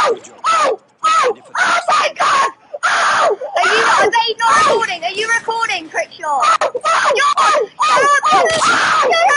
Oh! Oh! Oh! Oh my god! Oh! Are you, are they not recording? Are you recording, Crickshaw? Oh! Oh! Oh, oh, oh, oh my god! Oh